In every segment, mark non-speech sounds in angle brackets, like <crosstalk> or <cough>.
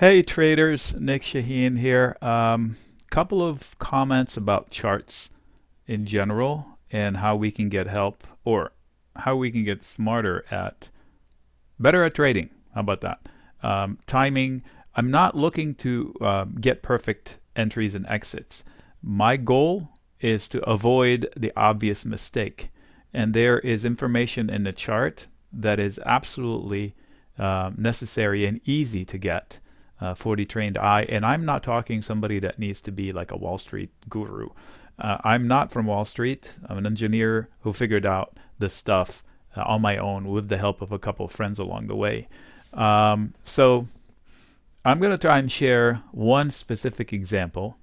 Hey traders, Nick Chahine here. Um, couple of comments about charts in general and how we can get help or how we can get smarter at better at trading. How about that? Um, timing. I'm not looking to uh, get perfect entries and exits. My goal is to avoid the obvious mistake. And there is information in the chart that is absolutely uh, necessary and easy to get uh, the trained eye. And I'm not talking somebody that needs to be like a Wall Street guru. Uh, I'm not from Wall Street. I'm an engineer who figured out this stuff uh, on my own with the help of a couple of friends along the way. Um, so I'm going to try and share one specific example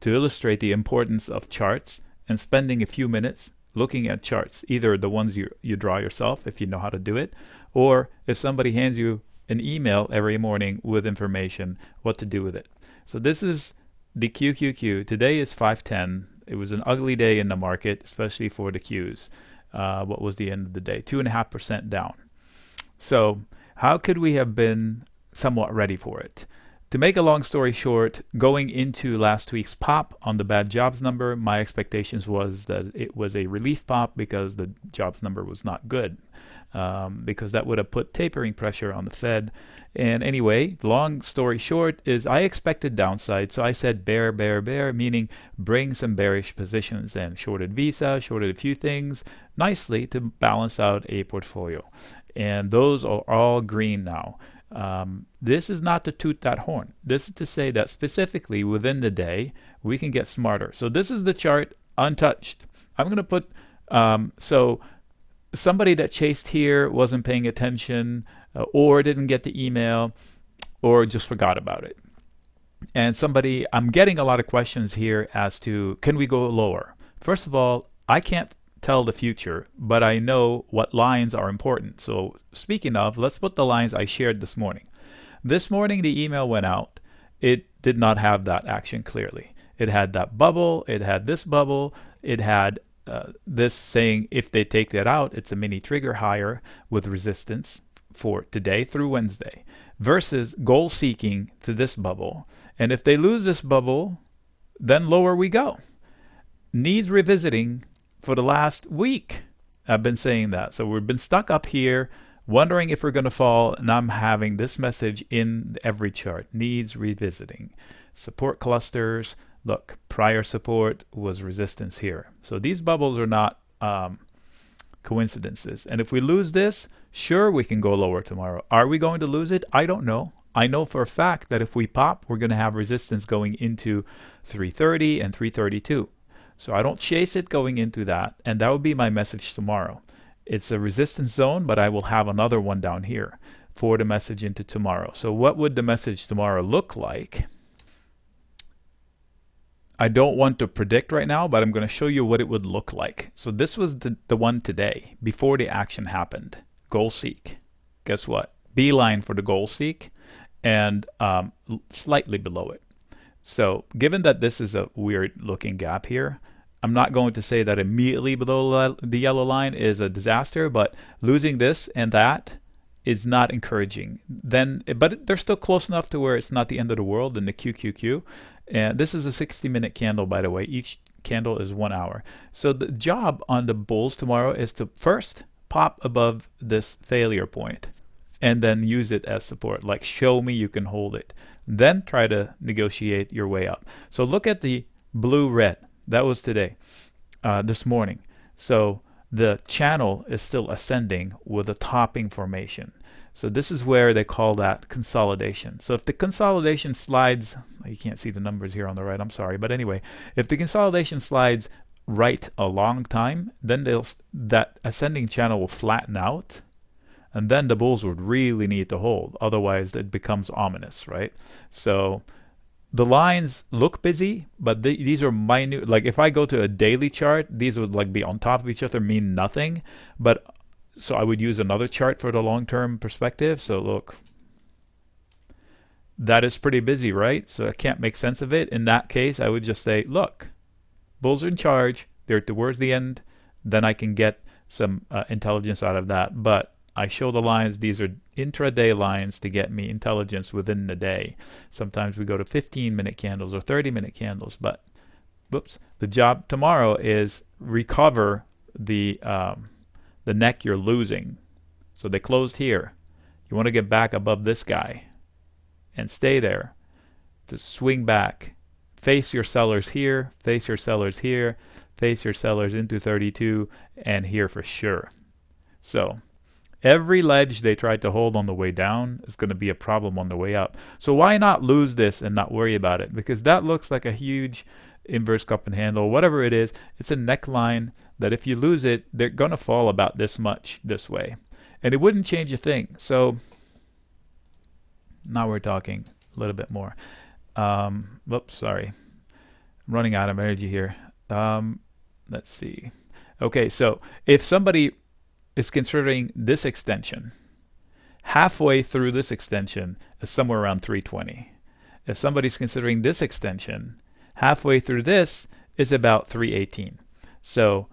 to illustrate the importance of charts and spending a few minutes looking at charts, either the ones you, you draw yourself if you know how to do it, or if somebody hands you an email every morning with information what to do with it. So this is the QQQ. Today is 510. It was an ugly day in the market, especially for the Qs. Uh, what was the end of the day? Two and a half percent down. So how could we have been somewhat ready for it? To make a long story short, going into last week's pop on the bad jobs number, my expectations was that it was a relief pop because the jobs number was not good um, because that would have put tapering pressure on the Fed. And anyway, long story short is I expected downside, so I said bear, bear, bear, meaning bring some bearish positions and shorted Visa, shorted a few things nicely to balance out a portfolio. And those are all green now. Um, this is not to toot that horn. This is to say that specifically within the day, we can get smarter. So this is the chart untouched. I'm going to put, um, so somebody that chased here wasn't paying attention uh, or didn't get the email or just forgot about it. And somebody, I'm getting a lot of questions here as to can we go lower? First of all, I can't tell the future, but I know what lines are important. So, speaking of, let's put the lines I shared this morning. This morning, the email went out. It did not have that action clearly. It had that bubble, it had this bubble, it had uh, this saying if they take that out, it's a mini trigger higher with resistance for today through Wednesday versus goal seeking to this bubble. And if they lose this bubble, then lower we go. Needs revisiting for the last week. I've been saying that. So we've been stuck up here wondering if we're going to fall, and I'm having this message in every chart. Needs revisiting. Support clusters, look, prior support was resistance here. So these bubbles are not um, coincidences. And if we lose this, sure, we can go lower tomorrow. Are we going to lose it? I don't know. I know for a fact that if we pop, we're going to have resistance going into 330 and 332. So I don't chase it going into that. And that would be my message tomorrow. It's a resistance zone, but I will have another one down here for the message into tomorrow. So what would the message tomorrow look like? I don't want to predict right now, but I'm going to show you what it would look like. So this was the, the one today, before the action happened. Goal seek. Guess what? Beeline for the goal seek and um, slightly below it. So given that this is a weird looking gap here, I'm not going to say that immediately below the yellow line is a disaster, but losing this and that is not encouraging. Then, but they're still close enough to where it's not the end of the world in the QQQ. And this is a 60 minute candle, by the way. Each candle is one hour. So the job on the bulls tomorrow is to first pop above this failure point and then use it as support. Like show me you can hold it. Then try to negotiate your way up. So look at the blue red. That was today, uh, this morning. So the channel is still ascending with a topping formation. So this is where they call that consolidation. So if the consolidation slides, you can't see the numbers here on the right, I'm sorry, but anyway, if the consolidation slides right a long time, then that ascending channel will flatten out, and then the bulls would really need to hold. Otherwise, it becomes ominous, right? So the lines look busy, but the, these are minute. Like if I go to a daily chart, these would like be on top of each other, mean nothing. But so I would use another chart for the long-term perspective. So look, that is pretty busy, right? So I can't make sense of it. In that case, I would just say, look, bulls are in charge. They're towards the end. Then I can get some uh, intelligence out of that. But I show the lines. These are intraday lines to get me intelligence within the day. Sometimes we go to 15 minute candles or 30 minute candles, but whoops, the job tomorrow is recover the um, the neck you're losing. So they closed here. You want to get back above this guy and stay there to swing back. Face your sellers here, face your sellers here, face your sellers into 32 and here for sure. So every ledge they tried to hold on the way down is going to be a problem on the way up. So why not lose this and not worry about it? Because that looks like a huge inverse cup and handle, whatever it is. It's a neckline that if you lose it, they're going to fall about this much this way. And it wouldn't change a thing. So now we're talking a little bit more. Um, whoops, sorry. I'm running out of energy here. Um, let's see. Okay, so if somebody is considering this extension, halfway through this extension is somewhere around 320. If somebody's considering this extension, halfway through this is about 318. So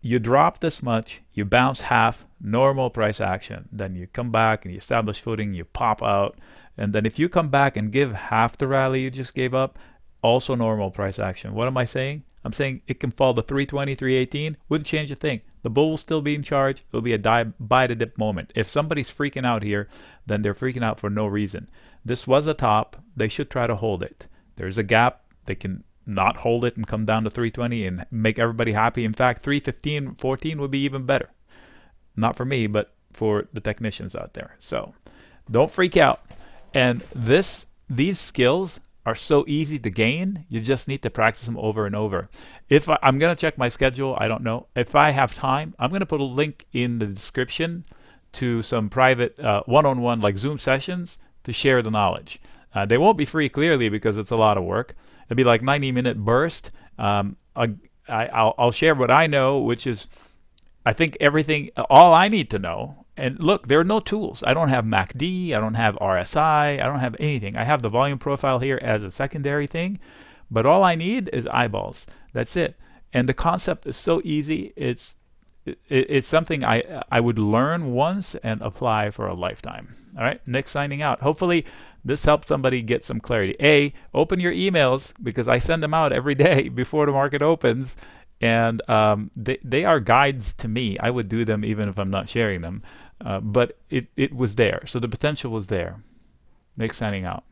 you drop this much, you bounce half, normal price action. Then you come back and you establish footing, you pop out. And then if you come back and give half the rally you just gave up, also normal price action. What am I saying? I'm saying it can fall to 320, 318, wouldn't change a thing. The bull will still be in charge. It'll be a die, buy to dip moment. If somebody's freaking out here, then they're freaking out for no reason. This was a top. They should try to hold it. There's a gap. They can not hold it and come down to 320 and make everybody happy. In fact, 315, 14 would be even better. Not for me, but for the technicians out there. So don't freak out. And this these skills are so easy to gain. You just need to practice them over and over. If I, am going to check my schedule, I don't know. If I have time, I'm going to put a link in the description to some private uh, one-on-one like Zoom sessions to share the knowledge. Uh, they won't be free clearly because it's a lot of work. It'll be like 90 minute burst. Um, I, I'll, I'll share what I know, which is I think everything, all I need to know and look, there are no tools. I don't have MACD, I don't have RSI, I don't have anything. I have the volume profile here as a secondary thing, but all I need is eyeballs. That's it. And the concept is so easy. It's it, it's something I I would learn once and apply for a lifetime. All right, Nick signing out. Hopefully this helps somebody get some clarity. A, open your emails because I send them out every <laughs> day before the market opens and um, they they are guides to me. I would do them even if I'm not sharing them, uh, but it it was there, so the potential was there. Nick signing out.